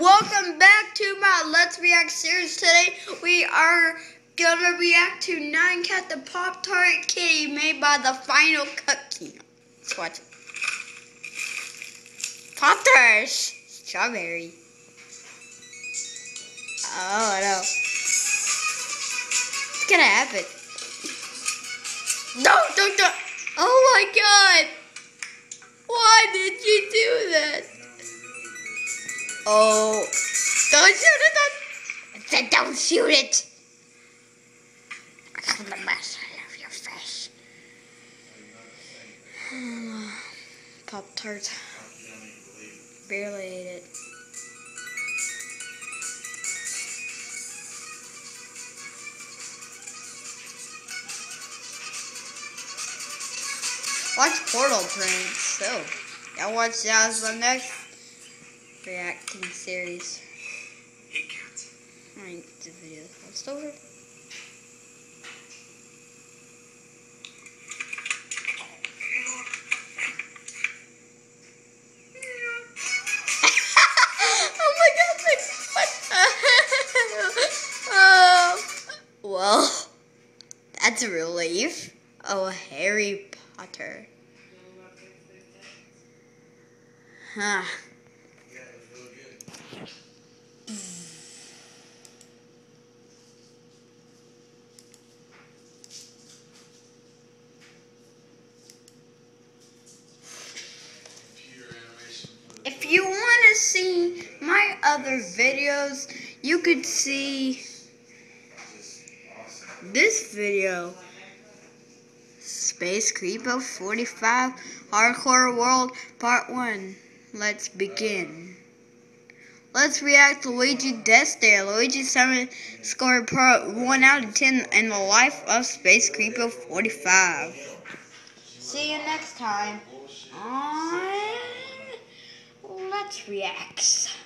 welcome back to my Let's React series. Today we are gonna react to Nyan Cat the Pop Tart Kitty made by the Final Cut King. Let's watch it. Pop Tarts! Strawberry. Oh no. What's gonna happen? No, don't, don't. Oh my god! Oh, don't shoot it! Don't, I said don't shoot it! I the mess out of your face. Pop Tart. Barely ate it. Watch Portal Pranks. So, y'all watch that as the next reacting series. Hey, cat. Alright, the video. Over. oh my god, oh, well, that's a relief. Oh, Harry Potter. Huh. If you want to see my other videos, you could see this video. Space Creepo 45 Hardcore World Part 1. Let's begin. Let's react to Luigi Death Stare. Luigi 7 scored part 1 out of 10 in the life of Space Creepo 45. See you next time on Let's React.